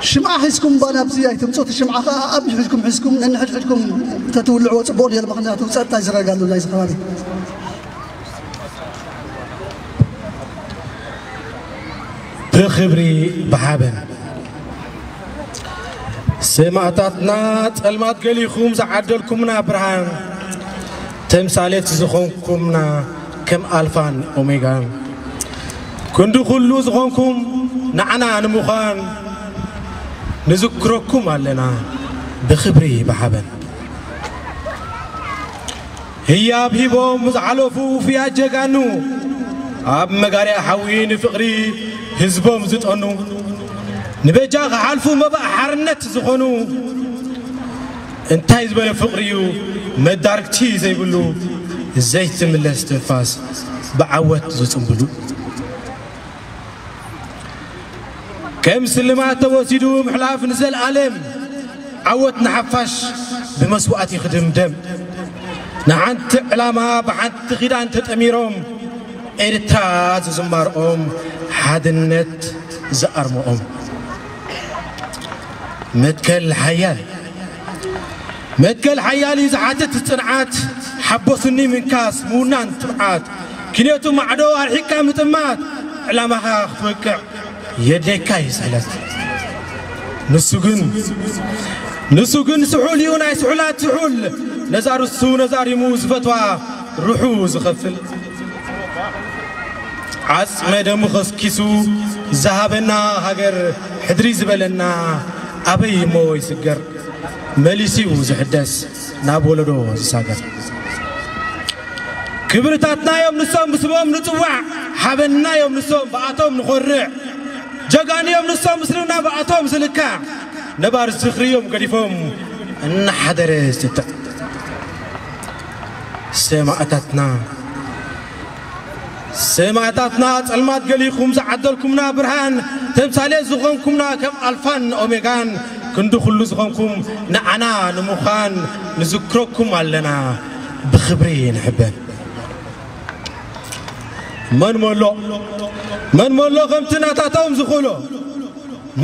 شمعة حسكم بانا بزي تمصوت الشمعة. أبي حسكم حسكم لأن حج حجكم تتولعوا صبور يلا مخناتو سأتا يزرق قالوا لا يزخوالي ብክብሪ ብሓበን ሰማዕታትና ጸልማት ገሊኹም ዝዓደልኩምና ብርሃን ተምሳሌት ዝኾንኩምና ከም ኣልፋን ኦሜጋን ክንዲ ኩሉ ዝኾንኩም ንዓና ንምዃን ንዝክረኩም ኣለና ብክብሪ ብሓበን ህያብ ሂቦም ዝዓለፉ ፍያት ጀጋኑ ኣብ መጋርያ ሓዊ ንፍቕሪ ህዝቦም ዝጠኑ ንቤጃ ክሓልፉ መባእ ሓርነት ዝኾኑ እንታይ ዝበለ ፍቕሪ እዩ መዳርግቲ ዘይብሉ ዘይትምለስ ትንፋስ ብዓወት ዝፅምብሉ ከም ስልማት ተወሲዱ ምሕላፍ ንዘለኣለም ዓወት ንሓፋሽ ብመስዋዕት ይኽድምደም ንሓንቲ ዕላማ ብሓንቲ ኺዳን ተጠሚሮም ኤርትራ ዝዝማርኦም ሓድነት ዝኣርምኦም መትከል ሓያል መትከል ሓያል እዩ ዝሓትት ፅንዓት ሓቦስኒ ምንካስ ምውናን ትብዓት ክንየቱ ማዕዶ ኣርሒካ ምጥማት ዕላማኻ ክትወቅዕ የድለይካ እዩ ስሕለት ንሱ ግን ንሱ ግን ስሑል እዩ ናይ ስሑላት ስሑል ነዛ ርሱ ነዛሪሙ ዝፈትዋ ሩሑ ዝኸፍል ዓፅመ ደሙ ኸስኪሱ ዝሃበና ሃገር ሕድሪ ዝበለና ኣበይ እሞ ይስገር መሊሱ እዩ ዝሕደስ ናብ ወለዶ ዝሳገር ክብርታትናዮም ንሶም ምስቦም ንፅዋዕ ሓበናዮም ንሶም በኣቶም ንኾርዕ ጀጋንዮም ንሶም ምስልምና በኣቶም ዝልካዕ ነባር ዝኽርዮም ገዲፎም እናሓደረ ዝትትዕ ሰማዕታትና ሰማዕታትና ጸልማት ገሊኹም ዝዓደልኩምና ብርሃን ተምሳሌት ዝኾንኩምና ከም ኣልፋን ኦሜጋን ክንዲ ኩሉ ዝኾንኩም ንዓና ንምዃን ንዝክረኩም ኣለና ብኽብሪ ንሕበን መን መሎ መን መሎ ከምቲ ናታቶም ዝኽእሎ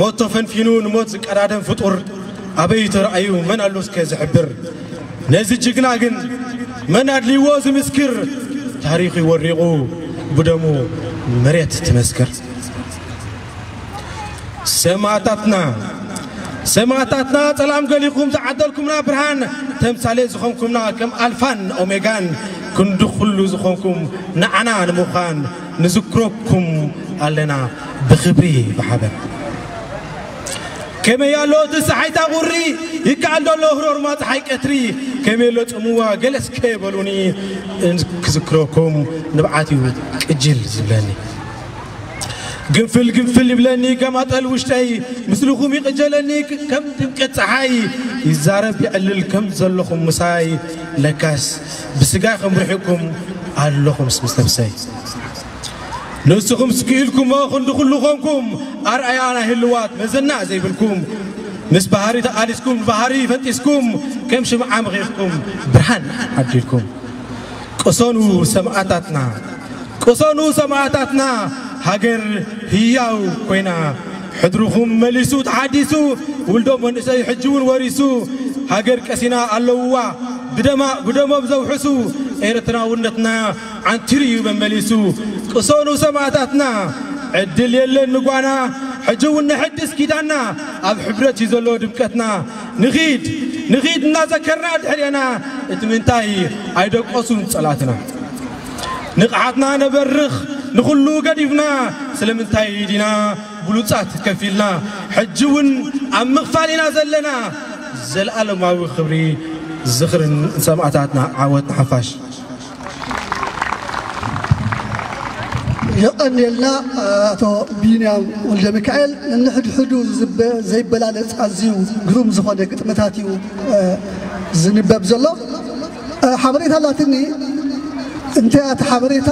ሞት ተፈንፊኑ ንሞት ዝቀዳደም ፍጡር ኣበይ ተረኣዩ መን ኣሎ እስከ ዝሕብር ነዚ ጅግና ግን መን ኣድልይዎ ዝምስክር ታሪኹ ይወሪቑ ብደሙ መሬት ትመስክር ሰማዕታትና ሰማዕታትና ጸላም ገሊኹም ዝዓደልኩምና ብርሃን ተምሳሌት ዝኾንኩምና ከም ኣልፋን ኦሜጋን ክንዲ ኩሉ ዝኾንኩም ንዓና ንምዃን ንዝክረኩም ኣለና ብኽብሪ ብሓበን كما يالو تسحي تغري يقعد له هرور ما تحي كتري كما يالو تموا جلس كيبلوني كذكروكم نبعاتي قجل زبلاني قنفل قنفل بلاني كما تلوشتي مثلكم يقجلني كم تبقى تحاي يزارب يقلل كم زلكم مساي لكاس بسقاكم ريحكم اللهم اسم نسخم سكيلكم وخندق لغمكم على هلوات مزنا زي بالكم نس بحاري تقاليسكم بحاري فتسكم كم شمع مغيركم. برهان عدلكم قصانو سمعتاتنا. قصانو سمعتاتنا. هاجر هياو كوينا. حضرهم مليسو تعديسو. ولدو منسي حجون وريسو. هاجر كسينا اللووا بدما بدما بزو حسو ቀሲና ኣለውዋ ብደሞም ዘውሕሱ ኤርትራውነትና ዓንቲር እዩ መመሊሱ ቅሶኑ ሰማዕታትና ዕድል የለን ንጓና ሕጂ እውን ንሕድስ ኪዳና ኣብ ሕብረት እዩ ዘሎ ድምቀትና ንኺድ ንኺድ እናዘከርና ድሕርየና እቲ ምንታይ ኣይደቆሱን ጸላትና ንቕሓትና ነበርኽ ንኹሉ ገዲፍና ስለምንታይ ዲና ብሉፃት ከፊልና ሕጂ እውን ኣብ ምኽፋል ኢና ዘለና ዘለኣለማዊ ክብሪ ዝኽርን ሰማዕታትና ዓወት ሓፋሽ የቐኒልና ኣቶ ቢንያም ወልደ ሚካኤል ንሕድሕዱ ዘይበላለፅ ኣዝዩ ግሩም ዝኾነ ግጥምታት እዩ ዝንበብ ዘሎ ሓበሬታ ኣላትኒ እንታይ እቲ ሓበሬታ